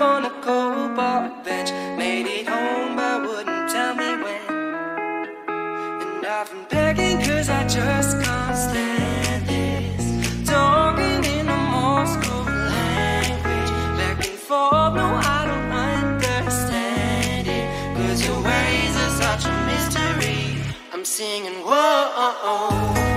on a cold bar bench. Made it home, but wouldn't tell me when. And I've been begging, cause I just can't stand this. Talking in a Morse code language. Back and forth, no, I don't understand it. Cause your ways are such a mystery. I'm singing, whoa.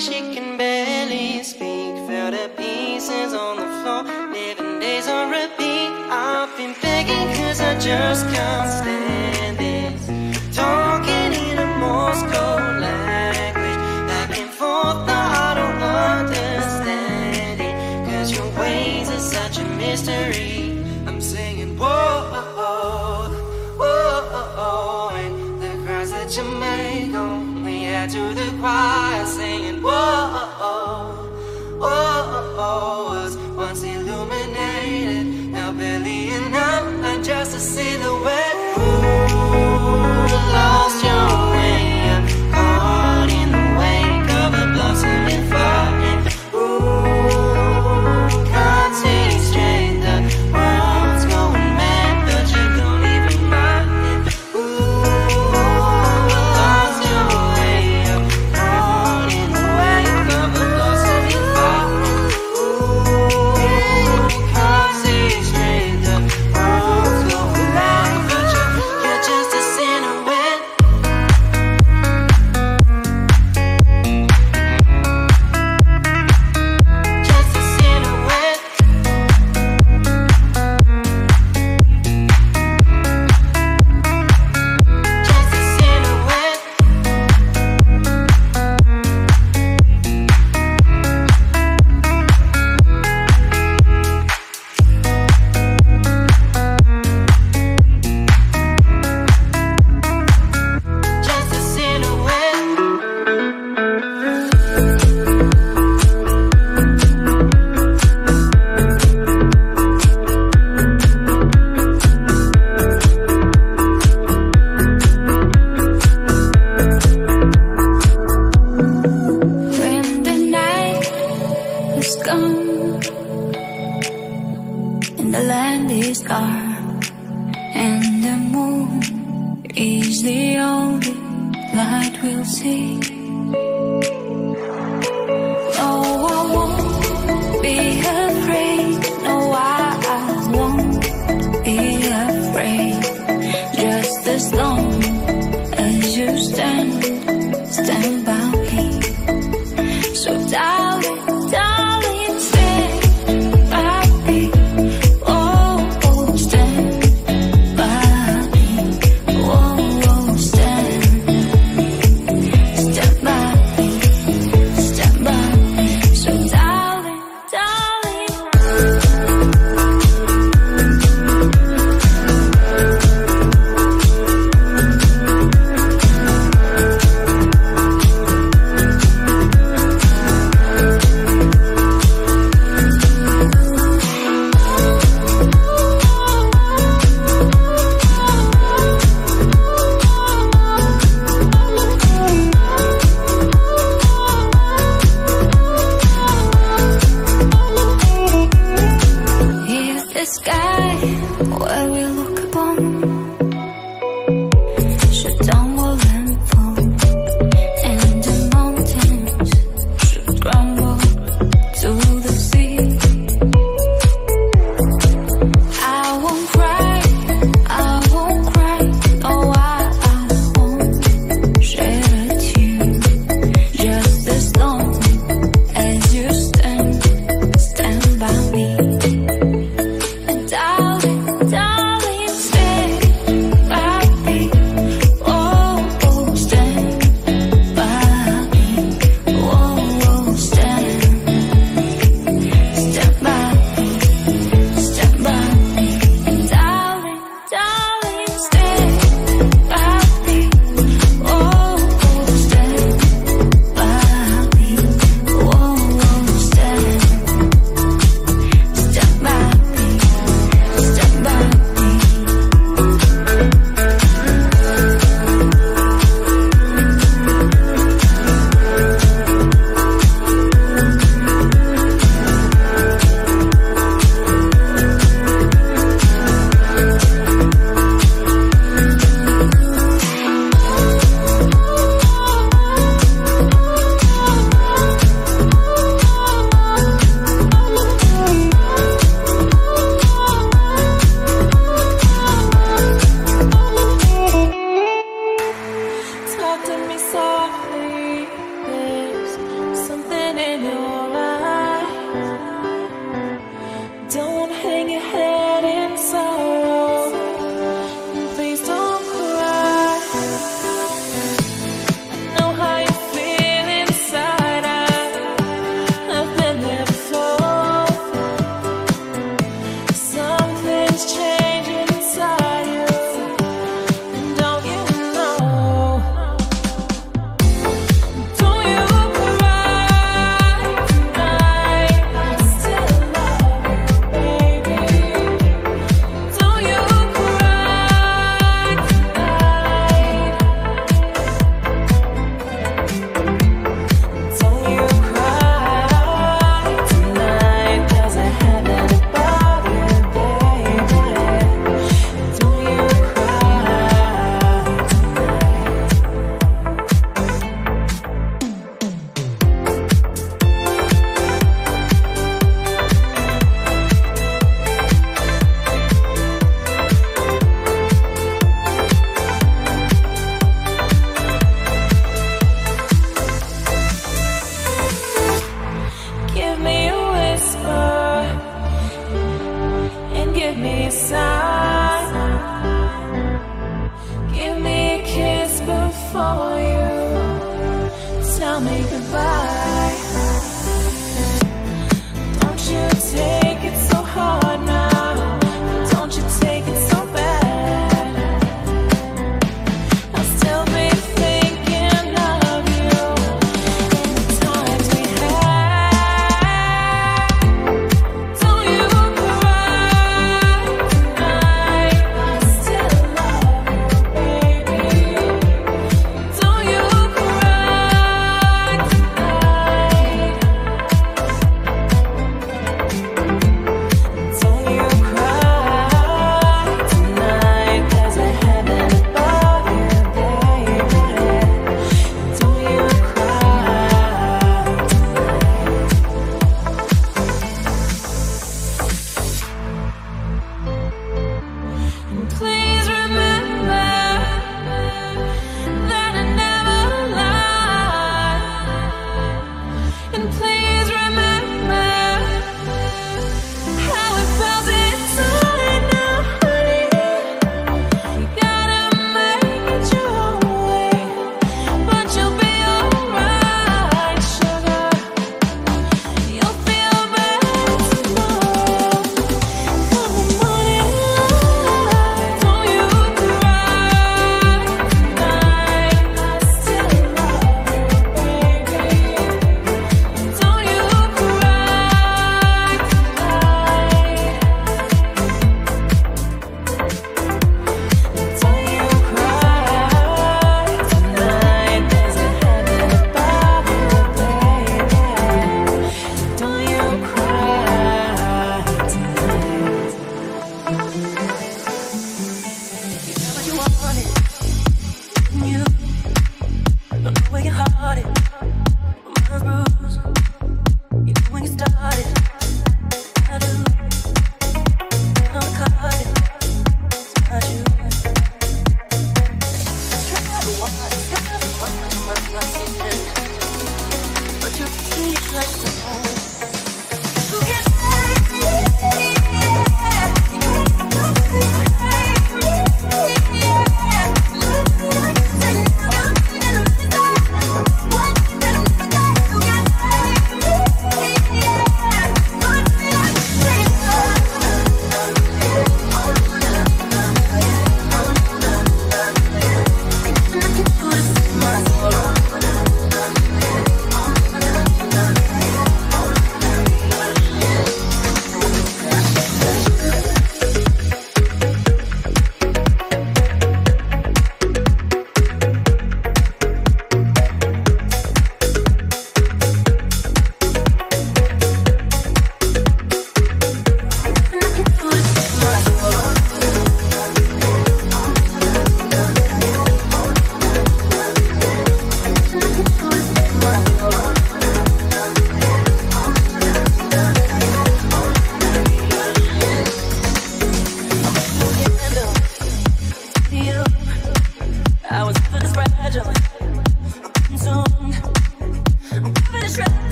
she can barely speak. Fell to pieces on the floor, living days on repeat. I've been begging cause I just can't stand this. Talking in a Morse code language, back and forth, now I don't understand it. Cause your ways are such a mystery. I'm singing, whoa, whoa, whoa, and the cries that you make only add to the choir singing.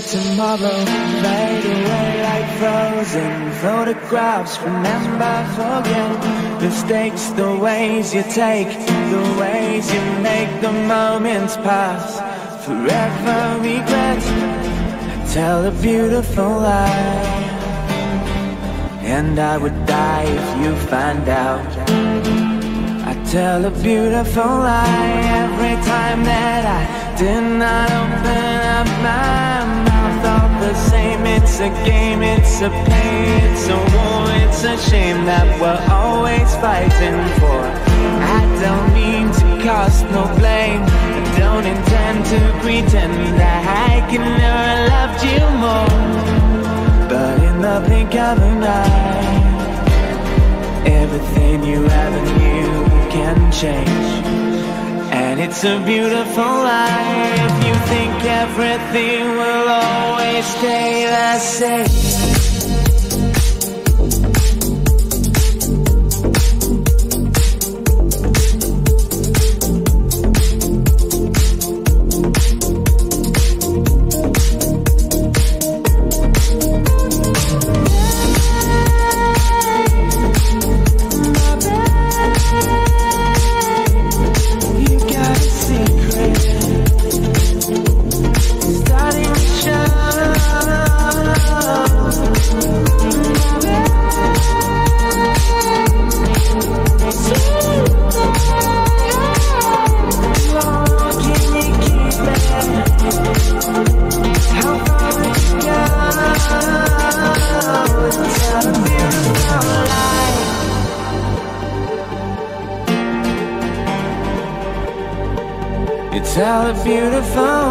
Tomorrow Fade away like frozen photographs. Remember, forget Mistakes, the ways you take The ways you make the moments pass. Forever regret I Tell a beautiful lie. And I would die if you find out. I tell a beautiful lie every time that I did not open up my the same. It's a game, it's a pain, it's a war It's a shame that we're always fighting for. I don't mean to cast no blame. I don't intend to pretend that I can never loved you more. But in the blink of an eye Everything you ever knew can change and it's a beautiful life. You think everything will always stay the same beautiful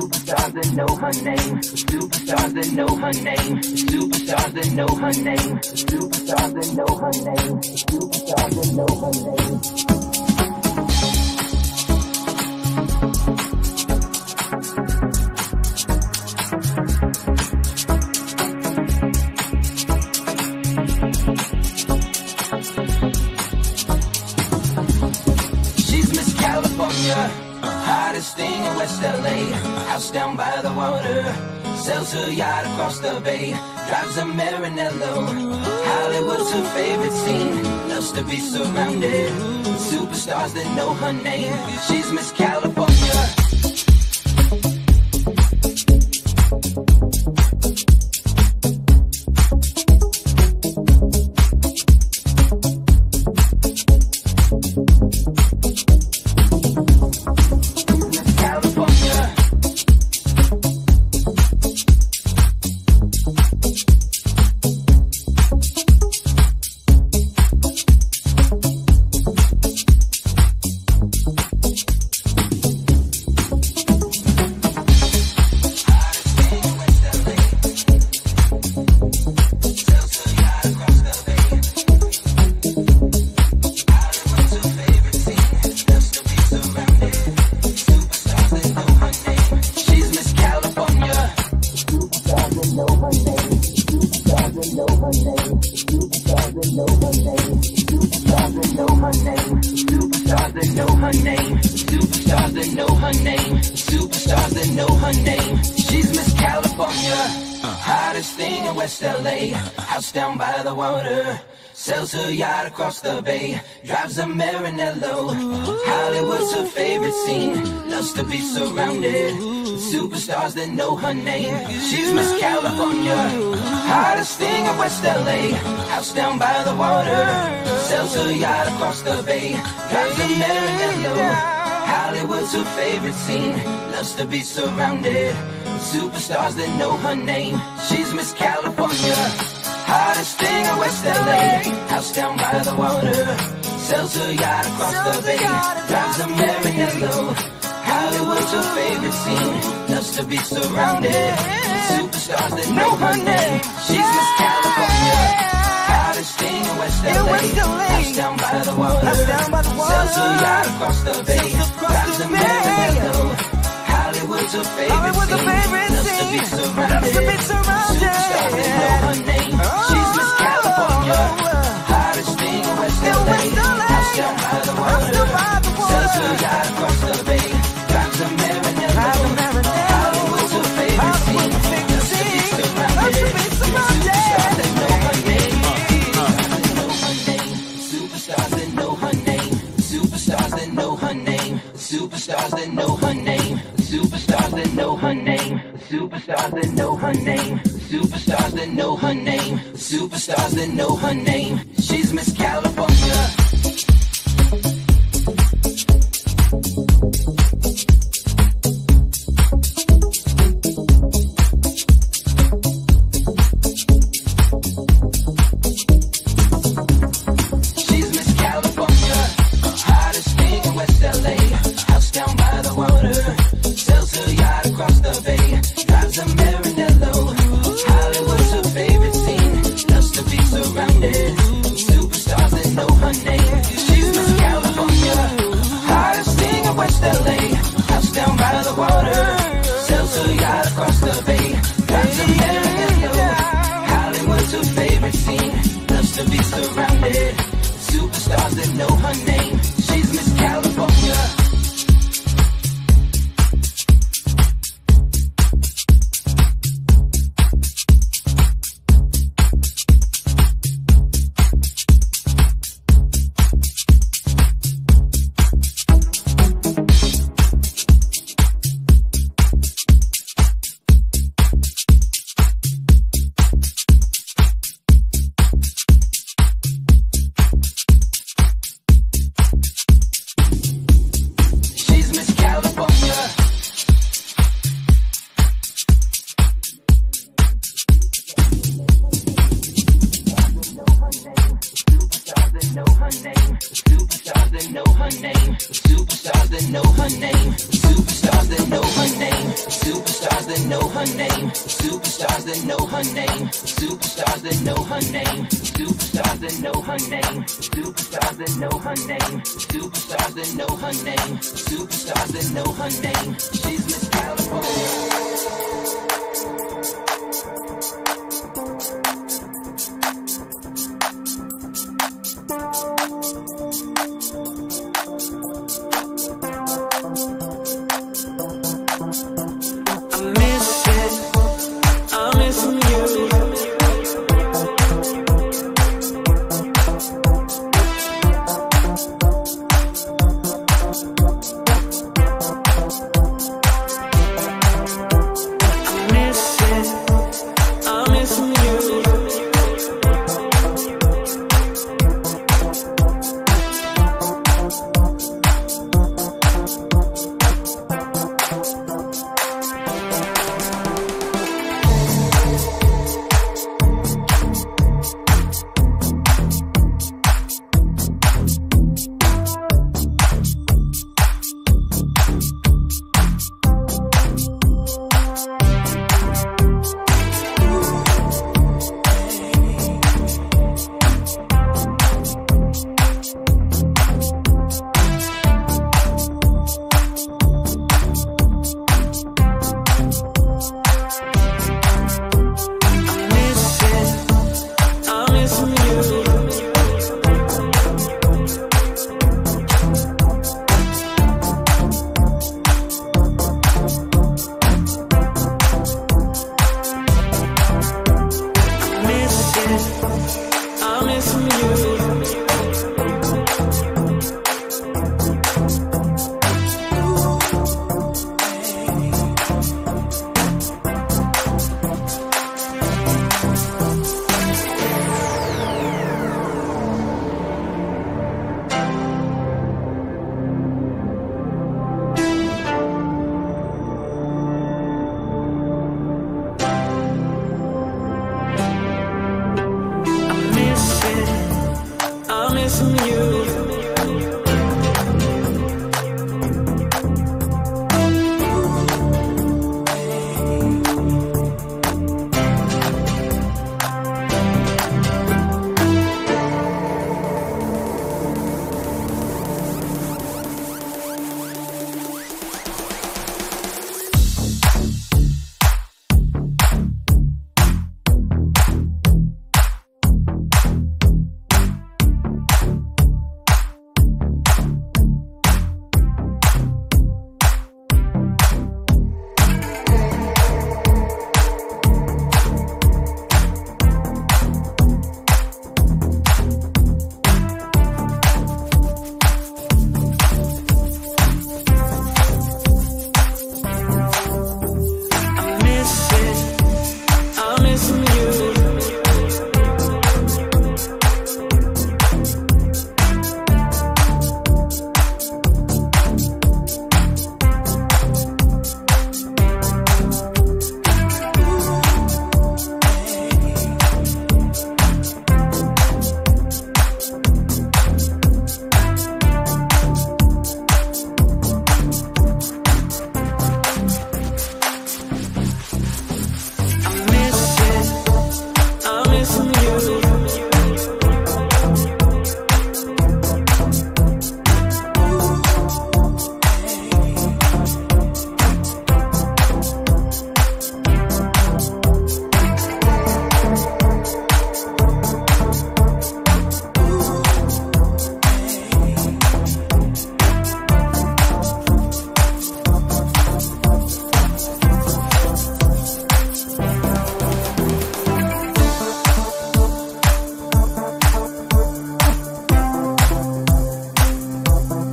Superstars that know her name. Superstars that know her name. Superstars that know her name. Superstars that know her name. Superstars that know her water, sells her yacht across the bay. Drives a Maranello, Hollywood's her favorite scene. Loves to be surrounded superstars that know her name. She's Miss California. Sells her yacht across the bay. Drives a Maranello. Hollywood's her favorite scene. Loves to be surrounded superstars that know her name. She's Miss California. Hottest thing in West LA. House down by the water. Sells her yacht across the bay. Drives a Maranello. Hollywood's her favorite scene. Loves to be surrounded superstars that know her name. She's Miss California. Hottest thing in West LA. House down by the water. Sells her yacht across the bay. Drives a Maranello. Hollywood's her favorite scene. Loves to be surrounded with superstars that know her name. She's Miss California. Hottest thing in West LA. House down by the water. Sells her yacht across the bay. Superstars that know her name. Superstars that know her name. Superstars that know her name. She's Miss California. To be surrounded.